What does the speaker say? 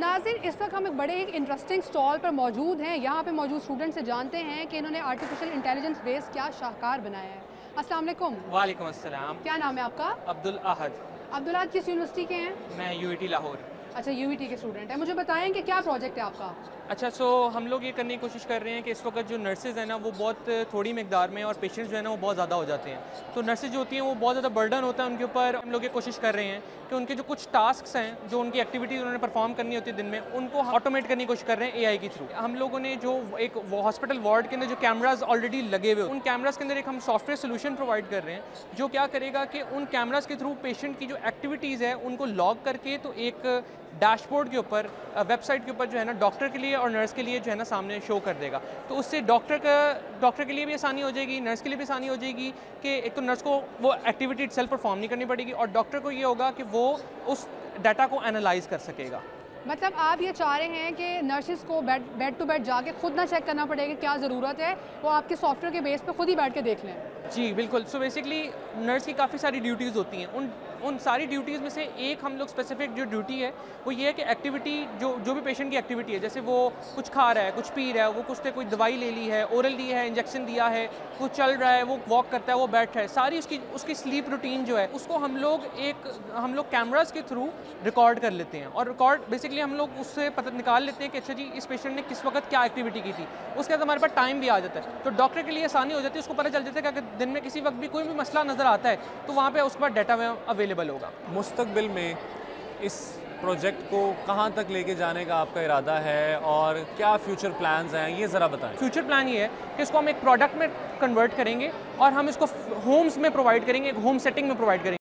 नाजिर इस वक्त हम एक बड़े एक इंटरेस्टिंग स्टॉल पर मौजूद हैं। यहाँ पे मौजूद स्टूडेंट से जानते हैं कि इन्होंने आर्टिफिशियल इंटेलिजेंस बेस क्या शाहकार बनाया है। अस्सलाम वालेकुम। वालेकुम अस्सलाम। क्या नाम है आपका? अब्दुल अहद। अब्दुल अहद किस यूनिवर्सिटी के हैं? मैं यूईटी लाहौर। अच्छा यूवीटी के स्टूडेंट है। मुझे बताएँ कि क्या प्रोजेक्ट है आपका? अच्छा सो हम लोग ये करने की कोशिश कर रहे हैं कि इस वक्त जो नर्सेज हैं ना, वो बहुत थोड़ी मकदार में और पेशेंट्स जो है ना, वो बहुत ज़्यादा हो जाते हैं। तो नर्सेज जो होती हैं, वो बहुत ज़्यादा बर्डन होता है उनके ऊपर। हम लोग ये कोशिश कर रहे हैं कि उनके जो कुछ टास्क हैं, जो उनकी एक्टिविटीज़ उन्होंने परफॉर्म करनी होती है दिन में, उनको ऑटोमेट करने की कोशिश कर रहे हैं ए के थ्रू हम लोगों ने जो एक हॉस्पिटल वार्ड के अंदर जो कैमराज ऑलरेडी लगे हुए उन कैमराज के अंदर एक हम सॉफ्टवेयर सोल्यूशन प्रोवाइड कर रहे हैं, जो क्या करेगा कि उन कैमराज के थ्रू पेशेंट की जो एक्टिविटीज़ है, उनको लॉग करके तो एक डैशबोर्ड के ऊपर वेबसाइट के ऊपर जो है ना डॉक्टर के लिए और नर्स के लिए जो है ना सामने शो कर देगा। तो उससे डॉक्टर का डॉक्टर के लिए भी आसानी हो जाएगी नर्स के लिए भी आसानी हो जाएगी कि एक तो नर्स को वो एक्टिविटी सेल्फ परफॉर्म नहीं करनी पड़ेगी और डॉक्टर को ये होगा कि वो उस डाटा को एनालाइज कर सकेगा। मतलब आप ये चाह रहे हैं कि नर्सिस को बेड बेड टू बेड जाके खुद ना चेक करना पड़ेगा क्या ज़रूरत है, वो आपके सॉफ्टवेयर के बेस पे खुद ही बैठ के देख लें। जी, बिल्कुल। सो बेसिकली नर्स की काफ़ी सारी ड्यूटीज़ होती हैं। उन उन सारी ड्यूटीज़ में से एक हम लोग स्पेसिफिक जो ड्यूटी है, वो ये है कि एक्टिविटी जो जो भी पेशेंट की एक्टिविटी है, जैसे वो कुछ खा रहा है, कुछ पी रहा है, वो कुछ ने कोई दवाई ले ली है ओरल ली है इंजेक्शन दिया है वो चल रहा है, वो वॉक करता है, वो बैठ रहा है। सारी उसकी उसकी स्लीप रूटीन जो है, उसको हम लोग एक, हम लोग कैमराज के थ्रू रिकॉर्ड कर लेते हैं। और रिकॉर्ड बेसिकली हम लोग उससे पता, निकाल लेते हैं कि अच्छा जी, इस पेशेंट ने किस वक्त क्या एक्टिविटी की थी। उसके बाद हमारे पास टाइम भी आ जाता है। तो डॉक्टर के लिए आसानी हो जाती है, उसको पता चल जाता है कि दिन में किसी वक्त भी कोई भी मसला नज़र आता है तो वहाँ पर उस पर डाटा अवेलेबल होगा। मुस्तबिल में इस प्रोजेक्ट को कहाँ तक लेके जाने का आपका इरादा है और क्या फ्यूचर प्लान्स हैं ये ज़रा बताएँ। फ्यूचर प्लान ये है कि इसको हम एक प्रोडक्ट में कन्वर्ट करेंगे और हम इसको होम्स में प्रोवाइड करेंगे एक होम सेटिंग में प्रोवाइड करेंगे।